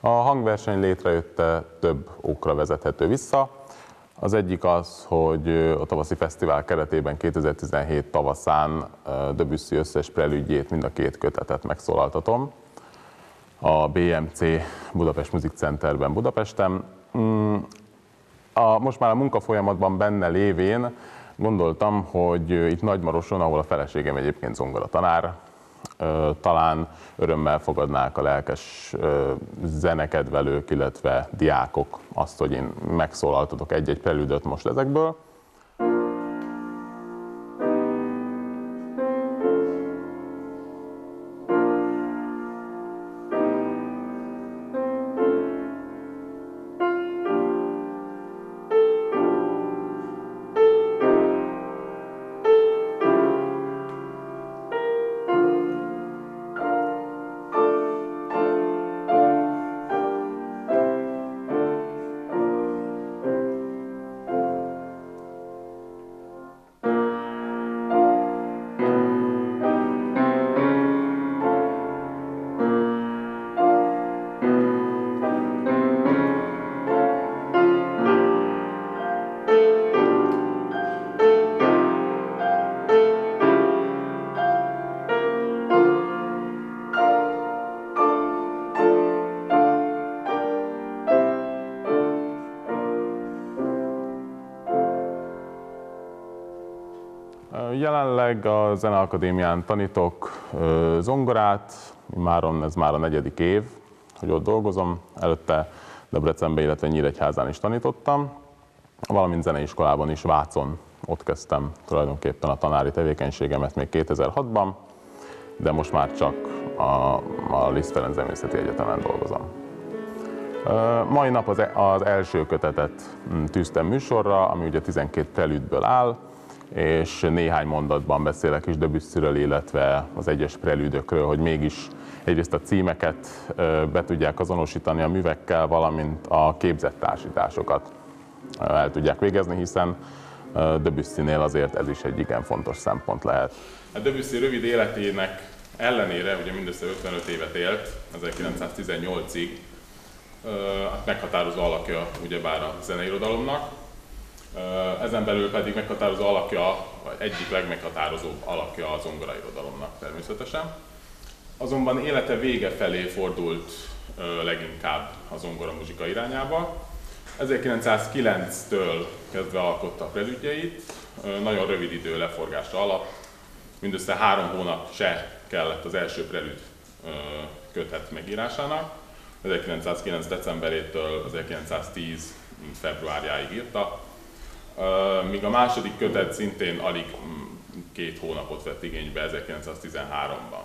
A hangverseny létrejötte több okra vezethető vissza. Az egyik az, hogy a tavaszi fesztivál keretében 2017 tavaszán Debussy összes prelügyét, mind a két kötetet megszólaltatom a BMC Budapest Music Centerben Budapesten. Mm, a, most már a munkafolyamatban benne lévén gondoltam, hogy itt Nagymaroson, ahol a feleségem egyébként zongora tanár, talán örömmel fogadnák a lelkes zenekedvelők, illetve diákok azt, hogy én megszólaltatok egy-egy prelüdöt most ezekből. Jelenleg a Zeneakadémián tanítok zongorát, máron ez már a negyedik év, hogy ott dolgozom. Előtte Debrecenbe, illetve Nyíregyházán is tanítottam, valamint zeneiskolában is Vácon ott kezdtem tulajdonképpen a tanári tevékenységemet még 2006-ban, de most már csak a, a Liszt Ferenc Zemészeti Egyetemen dolgozom. Mai nap az, e, az első kötetet tűztem műsorra, ami ugye 12 prelüdből áll, és néhány mondatban beszélek is Debussyről, illetve az egyes prelüdökről, hogy mégis egyrészt a címeket be tudják azonosítani a művekkel, valamint a képzett társításokat el tudják végezni, hiszen Debussynél azért ez is egy igen fontos szempont lehet. A Debussy rövid életének ellenére, ugye mindössze 55 évet élt, 1918-ig, meghatározó alakja ugyebár a zeneirodalomnak, ezen belül pedig meghatározó alakja, vagy egyik legmeghatározóbb alakja az zongorairodalomnak természetesen. Azonban élete vége felé fordult leginkább a zongora muzsika irányába. 1909-től kezdve alkotta a prelüdjeit, nagyon rövid idő leforgása alatt, mindössze három hónap se kellett az első prelüd kötet megírásának. 1909. decemberétől 1910 februárjáig írta, míg a második kötet szintén alig mm, két hónapot vett igénybe 1913-ban.